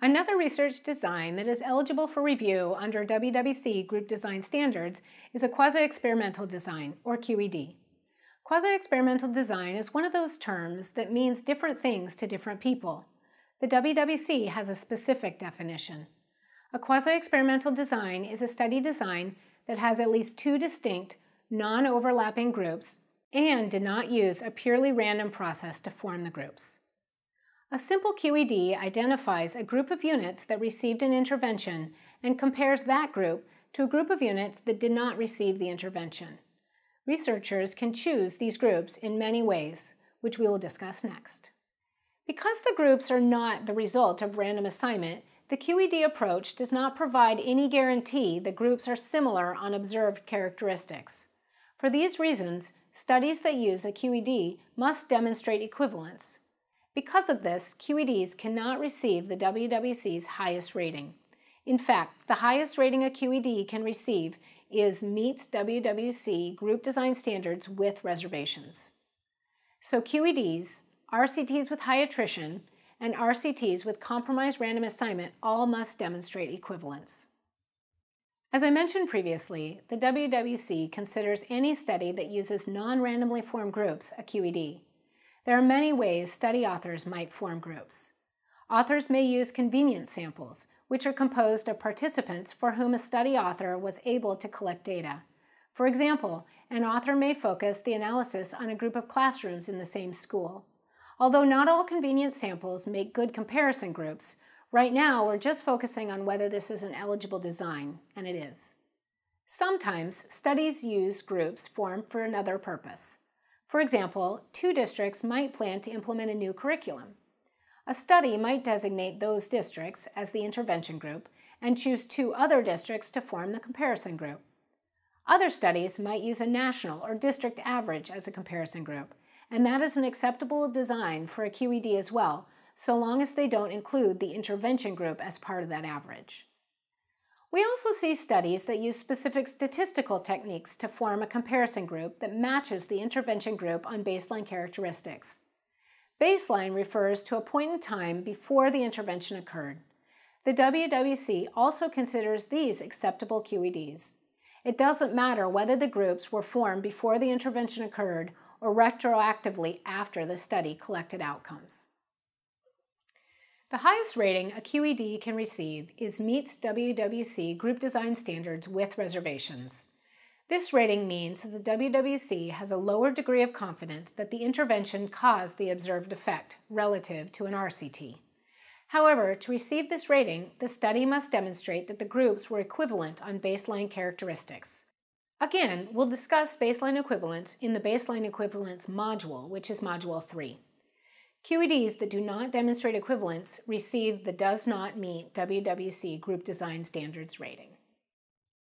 Another research design that is eligible for review under WWC Group Design Standards is a quasi-experimental design, or QED. Quasi-experimental design is one of those terms that means different things to different people. The WWC has a specific definition. A quasi-experimental design is a study design that has at least two distinct, non-overlapping groups and did not use a purely random process to form the groups. A simple QED identifies a group of units that received an intervention and compares that group to a group of units that did not receive the intervention. Researchers can choose these groups in many ways, which we will discuss next. Because the groups are not the result of random assignment, the QED approach does not provide any guarantee that groups are similar on observed characteristics. For these reasons, studies that use a QED must demonstrate equivalence. Because of this, QEDs cannot receive the WWC's highest rating. In fact, the highest rating a QED can receive is meets WWC group design standards with reservations. So QEDs, RCTs with high attrition, and RCTs with compromised random assignment all must demonstrate equivalence. As I mentioned previously, the WWC considers any study that uses non-randomly formed groups a QED. There are many ways study authors might form groups. Authors may use convenience samples, which are composed of participants for whom a study author was able to collect data. For example, an author may focus the analysis on a group of classrooms in the same school. Although not all convenience samples make good comparison groups, right now we're just focusing on whether this is an eligible design, and it is. Sometimes studies use groups formed for another purpose. For example, two districts might plan to implement a new curriculum. A study might designate those districts as the intervention group and choose two other districts to form the comparison group. Other studies might use a national or district average as a comparison group, and that is an acceptable design for a QED as well, so long as they don't include the intervention group as part of that average. We also see studies that use specific statistical techniques to form a comparison group that matches the intervention group on baseline characteristics. Baseline refers to a point in time before the intervention occurred. The WWC also considers these acceptable QEDs. It doesn't matter whether the groups were formed before the intervention occurred or retroactively after the study collected outcomes. The highest rating a QED can receive is meets WWC group design standards with reservations. This rating means that the WWC has a lower degree of confidence that the intervention caused the observed effect relative to an RCT. However, to receive this rating, the study must demonstrate that the groups were equivalent on baseline characteristics. Again, we'll discuss baseline equivalence in the baseline equivalence module, which is Module 3. QEDs that do not demonstrate equivalence receive the does not meet WWC group design standards rating.